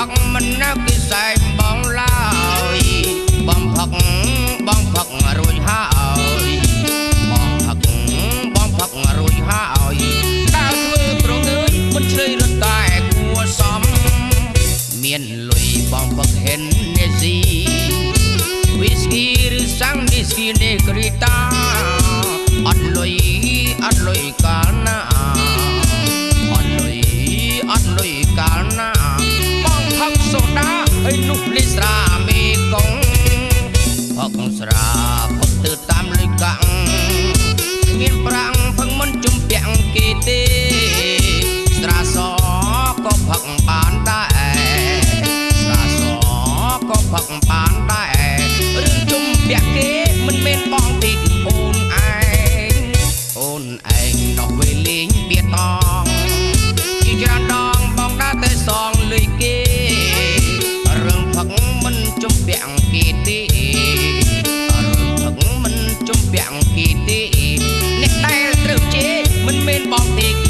ផឹកមិននៅគេសែងបងឡើយបងផឹកបងផឹករួចហើយបងផឹកបងផឹករួចហើយដើរធ្វើប្រងើយមិនឆ្លើយរត់តែគួសម មានលុយបងផឹកហេននេស៊ី whisky ឬសាំង whisky នេក្រីតាអត់លុយអត់លុយកា ស្រាផឹកទៅតាមលុយកាំងគ្មានប្រាំងផឹកមិនជំពាក់គេទេស្រាសក៏ផឹកបានដែរស្រាសក៏ផឹកបានដែររឿងជំពាក់គេមិនមែនបងពីអូនឯងអូនឯងនោះវេលេងបៀតងជាច្រើនដងបងដើរតែសងលុយគេ មែ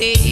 ង